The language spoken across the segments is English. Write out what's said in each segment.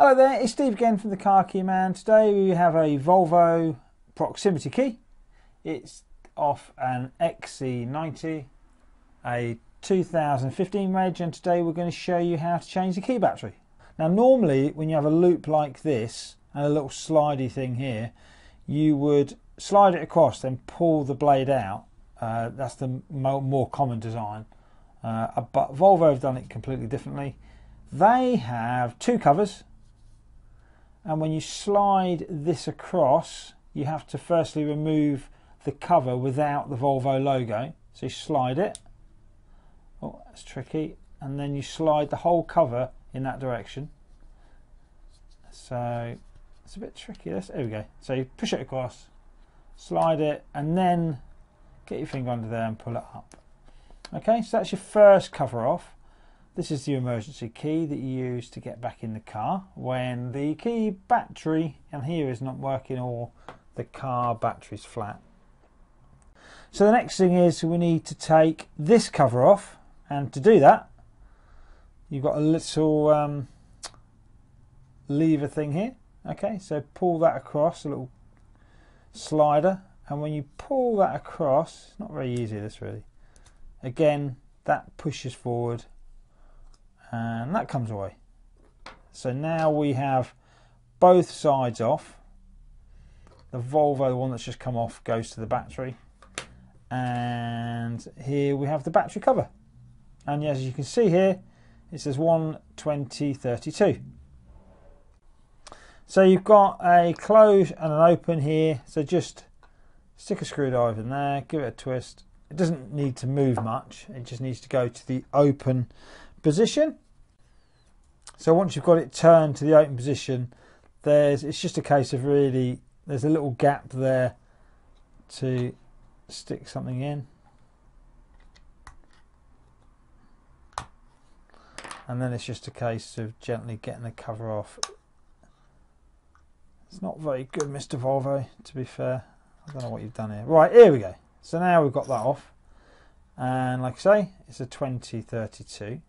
Hello there, it's Steve again from the Car Key Man. Today we have a Volvo proximity key. It's off an XC90, a 2015 reg, and today we're going to show you how to change the key battery. Now normally when you have a loop like this and a little slidey thing here, you would slide it across then pull the blade out. Uh, that's the more common design. Uh, but Volvo have done it completely differently. They have two covers, and when you slide this across, you have to firstly remove the cover without the Volvo logo. So you slide it. Oh, that's tricky. And then you slide the whole cover in that direction. So it's a bit tricky. this There we go. So you push it across, slide it, and then get your finger under there and pull it up. Okay, so that's your first cover off. This is the emergency key that you use to get back in the car when the key battery and here is not working or the car battery's flat. So the next thing is we need to take this cover off and to do that you've got a little um, lever thing here. Okay, so pull that across, a little slider and when you pull that across, it's not very easy this really, again that pushes forward and that comes away. So now we have both sides off. The Volvo the one that's just come off goes to the battery. And here we have the battery cover. And as you can see here it says 12032 so you've got a close and an open here. So just stick a screwdriver in there give it a twist. It doesn't need to move much. It just needs to go to the open position. So once you've got it turned to the open position there's it's just a case of really there's a little gap there to stick something in. And then it's just a case of gently getting the cover off. It's not very good Mr Volvo to be fair. I don't know what you've done here. Right here we go. So now we've got that off. And like I say it's a 2032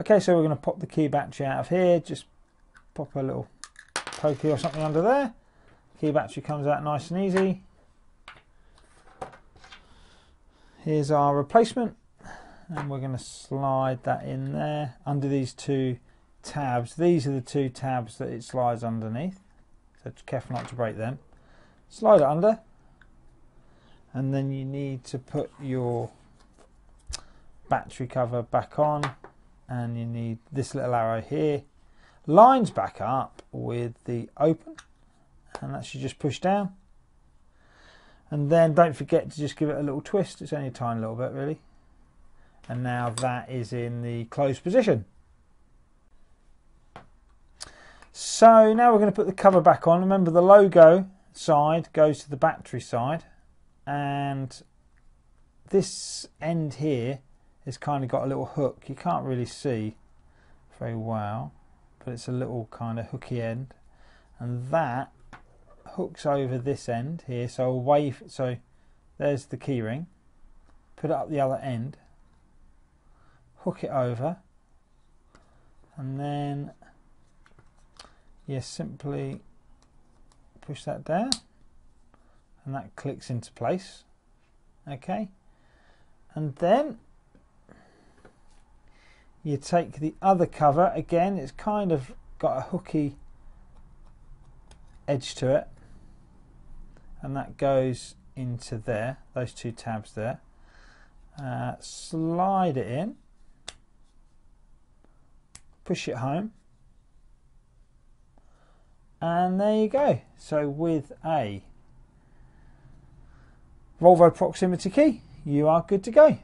okay so we're going to pop the key battery out of here. Just pop a little pokey or something under there. Key battery comes out nice and easy. Here's our replacement. And we're going to slide that in there under these two tabs. These are the two tabs that it slides underneath. So careful not to break them. Slide it under. And then you need to put your battery cover back on and you need this little arrow here. Lines back up with the open and that should just push down. And then don't forget to just give it a little twist. It's only a tiny little bit really. And now that is in the closed position. So now we're going to put the cover back on. Remember the logo side goes to the battery side. And this end here has kind of got a little hook. You can't really see very well but it's a little kind of hooky end. And that hooks over this end here. So away so there's the keyring put it up the other end. Hook it over. And then you simply push that down and that clicks into place. Okay. And then you take the other cover again it's kind of got a hooky edge to it. And that goes into there those two tabs there. Uh, slide it in. Push it home. And there you go. So with a Volvo proximity key, you are good to go.